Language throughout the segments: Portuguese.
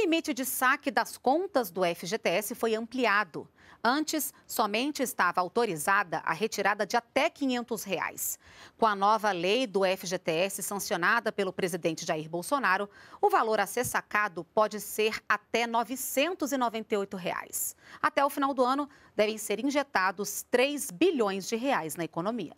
limite de saque das contas do FGTS foi ampliado. Antes, somente estava autorizada a retirada de até 500 reais. Com a nova lei do FGTS sancionada pelo presidente Jair Bolsonaro, o valor a ser sacado pode ser até 998 reais. Até o final do ano, devem ser injetados 3 bilhões de reais na economia.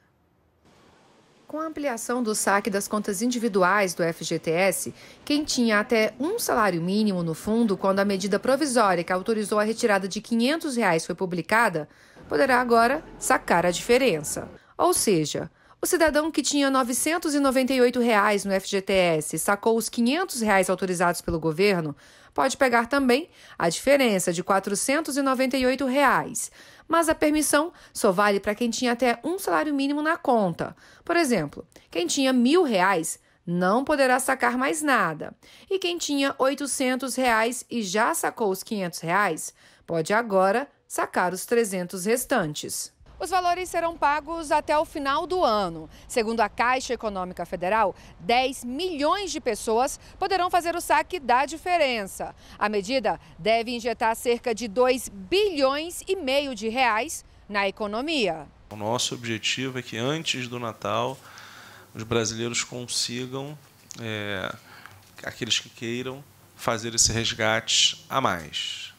Com a ampliação do saque das contas individuais do FGTS, quem tinha até um salário mínimo no fundo quando a medida provisória que autorizou a retirada de 500 reais foi publicada, poderá agora sacar a diferença. Ou seja, o cidadão que tinha 998 reais no FGTS sacou os 500 reais autorizados pelo governo, pode pegar também a diferença de 498 reais. Mas a permissão só vale para quem tinha até um salário mínimo na conta. Por exemplo, quem tinha mil reais não poderá sacar mais nada. E quem tinha 800 reais e já sacou os 500 reais, pode agora sacar os 300 restantes. Os valores serão pagos até o final do ano. Segundo a Caixa Econômica Federal, 10 milhões de pessoas poderão fazer o saque da diferença. A medida deve injetar cerca de 2 bilhões e meio de reais na economia. O nosso objetivo é que antes do Natal os brasileiros consigam, é, aqueles que queiram, fazer esse resgate a mais.